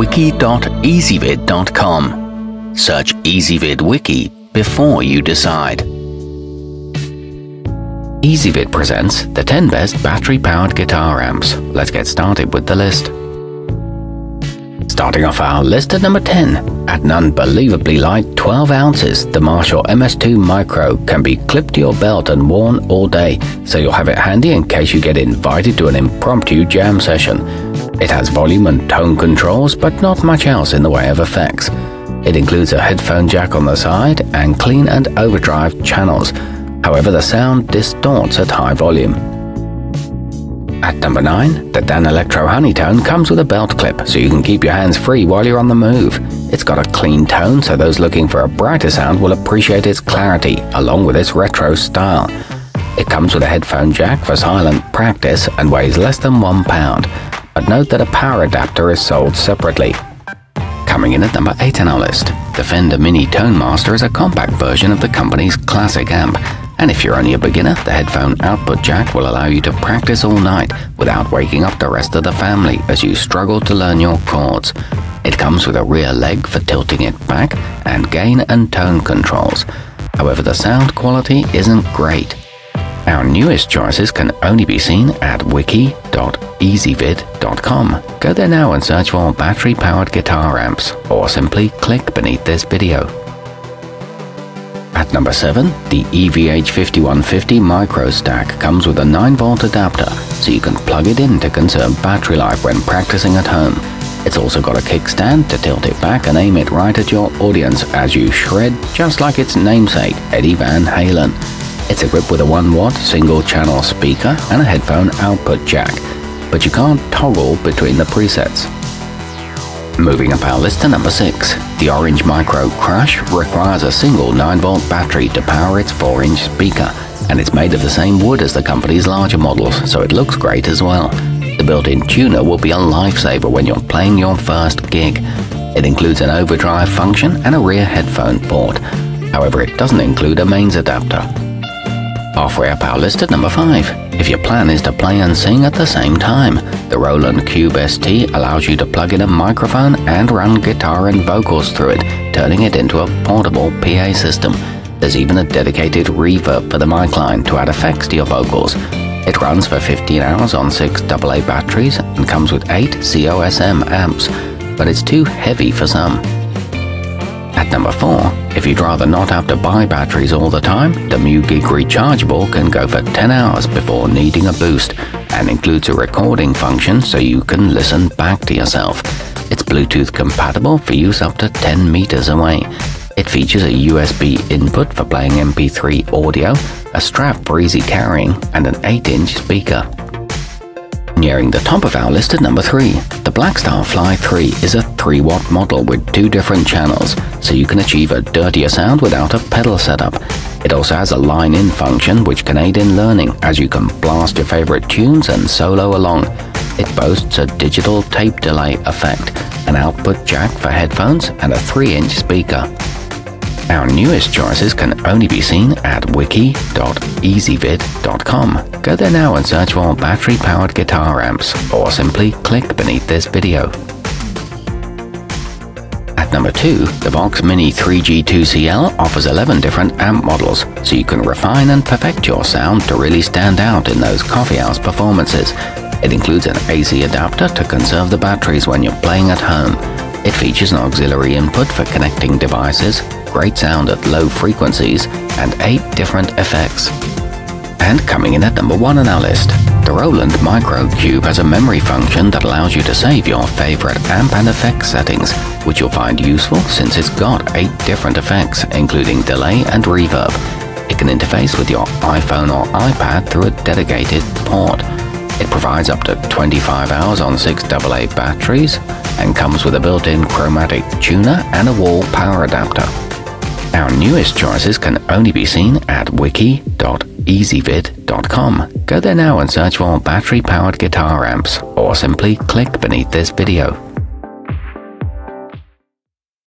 wiki.ezvid.com. Search Ezvid Wiki before you decide. Ezvid presents the 10 best battery powered guitar amps. Let's get started with the list. Starting off our list at number 10. At an unbelievably light 12 ounces, the Marshall MS2 Micro can be clipped to your belt and worn all day, so you'll have it handy in case you get invited to an impromptu jam session. It has volume and tone controls, but not much else in the way of effects. It includes a headphone jack on the side and clean and overdrive channels. However, the sound distorts at high volume. At number 9, the Danelectro Honeytone comes with a belt clip so you can keep your hands free while you're on the move. It's got a clean tone so those looking for a brighter sound will appreciate its clarity along with its retro style. It comes with a headphone jack for silent practice and weighs less than one pound, but note that a power adapter is sold separately. Coming in at number 8 on our list, the Fender Mini Tone Master is a compact version of the company's classic amp and if you're only a beginner, the headphone output jack will allow you to practice all night without waking up the rest of the family as you struggle to learn your chords. It comes with a rear leg for tilting it back and gain and tone controls. However, the sound quality isn't great. Our newest choices can only be seen at wiki.ezvid.com. Go there now and search for battery powered guitar amps, or simply click beneath this video. At number 7, the EVH5150 Micro Stack comes with a 9V adapter, so you can plug it in to conserve battery life when practicing at home. It's also got a kickstand to tilt it back and aim it right at your audience as you shred, just like its namesake, Eddie Van Halen. It's equipped with a 1-watt single-channel speaker and a headphone output jack, but you can't toggle between the presets. Moving up our list to number 6. The Orange Micro Crush requires a single 9V battery to power its 4-inch speaker, and it's made of the same wood as the company's larger models, so it looks great as well. The built-in tuner will be a lifesaver when you're playing your first gig. It includes an overdrive function and a rear headphone port. However, it doesn't include a mains adapter. Halfway up our list at number 5. If your plan is to play and sing at the same time, the Roland Cube ST allows you to plug in a microphone and run guitar and vocals through it, turning it into a portable PA system. There's even a dedicated reverb for the mic line to add effects to your vocals. It runs for 15 hours on 6 AA batteries and comes with 8 COSM amps, but it's too heavy for some. At number 4, if you'd rather not have to buy batteries all the time, the MuGig Rechargeable can go for 10 hours before needing a boost and includes a recording function so you can listen back to yourself. It's Bluetooth compatible for use up to 10 meters away. It features a USB input for playing MP3 audio, a strap for easy carrying, and an 8-inch speaker. Nearing the top of our list at number 3, the Blackstar Fly 3 is a 3 watt model with two different channels, so you can achieve a dirtier sound without a pedal setup. It also has a line in function which can aid in learning as you can blast your favorite tunes and solo along. It boasts a digital tape delay effect, an output jack for headphones, and a 3 inch speaker. Our newest choices can only be seen at wiki.ezvid.com. Go there now and search for battery powered guitar amps, or simply click beneath this video. Number 2, the Vox Mini 3G2CL offers 11 different amp models, so you can refine and perfect your sound to really stand out in those coffee house performances. It includes an AC adapter to conserve the batteries when you're playing at home. It features an auxiliary input for connecting devices, great sound at low frequencies, and 8 different effects. And coming in at number 1 on our list, the Roland Micro Cube has a memory function that allows you to save your favorite amp and effect settings, which you'll find useful since it's got 8 different effects, including delay and reverb. It can interface with your iPhone or iPad through a dedicated port. It provides up to 25 hours on 6 AA batteries and comes with a built-in chromatic tuner and a wall power adapter. Our newest choices can only be seen at Go there now and search for battery powered guitar amps, or simply click beneath this video.